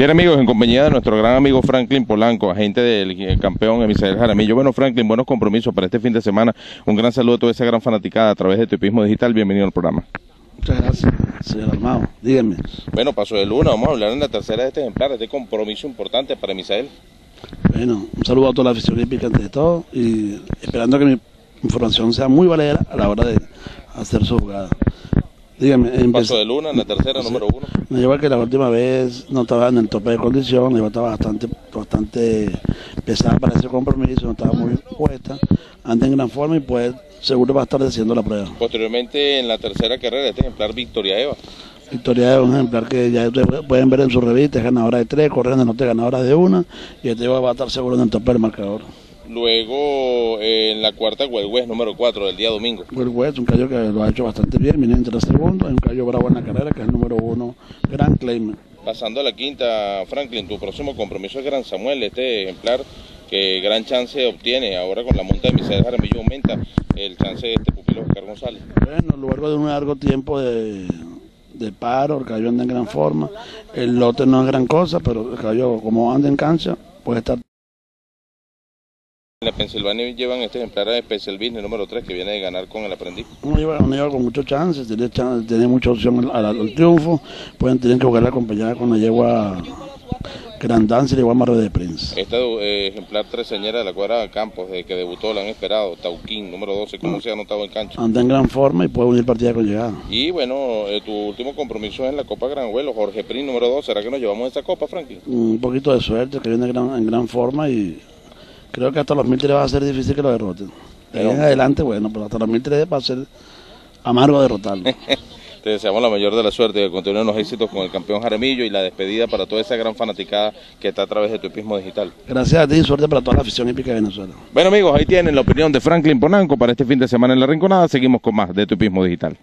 Bien amigos, en compañía de nuestro gran amigo Franklin Polanco, agente del campeón Emisael Jaramillo. Bueno Franklin, buenos compromisos para este fin de semana. Un gran saludo a toda esa gran fanaticada a través de Tupismo Digital. Bienvenido al programa. Muchas gracias, señor Armado. Díganme. Bueno, paso de luna, vamos a hablar en la tercera de este ejemplar, este compromiso importante para Emisael. Bueno, un saludo a toda la afición hípica ante todo y esperando que mi información sea muy valera a la hora de hacer su jugada. Dígame, Paso de luna en la tercera, número uno. Me lleva que la última vez no estaba en el tope de condición, estaba bastante, bastante pesada para ese compromiso, no estaba muy puesta, anda en gran forma y pues seguro va a estar haciendo la prueba. Posteriormente en la tercera carrera, este ejemplar Victoria Eva. Victoria Eva es un ejemplar que ya pueden ver en su revista, es ganadora de tres, corriendo no te ganadora de una, y este va a estar seguro en el tope del marcador. Luego en la cuarta, West número 4 del día domingo. West, un callo que lo ha hecho bastante bien, viene entre los segundos, es un callo bravo en la carrera, que es el número 1, Gran Claim. Pasando a la quinta, Franklin, tu próximo compromiso es Gran Samuel, este ejemplar que gran chance obtiene ahora con la monta de Misael Jaramillo aumenta el chance de este pupilo Oscar González. Bueno, luego de un largo tiempo de, de paro, el caballo anda en gran forma, el lote no es gran cosa, pero el caballo como anda en cancha puede estar en la Pensilvania llevan este ejemplar de Special Business número 3 que viene de ganar con el aprendiz. Uno lleva, con muchos chances, tiene, tiene mucha opción al, triunfo, pueden tener que jugar acompañada con la yegua Grand Dance y la yegua Marre de Prince. Este eh, ejemplar treseñera de la cuadra Campos, desde que debutó, la han esperado, Tauquín, número 12, ¿cómo se ha anotado en cancha? Anda en gran forma y puede unir partida con llegada. Y bueno, eh, tu último compromiso es en la Copa Gran Vuelo, Jorge Prince, número 2, ¿será que nos llevamos esa copa, Franklin? Un poquito de suerte, que viene en gran forma y creo que hasta los 1003 va a ser difícil que lo derroten. De en adelante, bueno, pero hasta los 1003 va a ser amargo derrotarlo. Te deseamos la mayor de la suerte, que continúen los éxitos con el campeón Jaremillo y la despedida para toda esa gran fanaticada que está a través de tu epismo digital. Gracias a ti y suerte para toda la afición hípica de Venezuela. Bueno amigos, ahí tienen la opinión de Franklin Ponanco para este fin de semana en La Rinconada. Seguimos con más de tu epismo digital.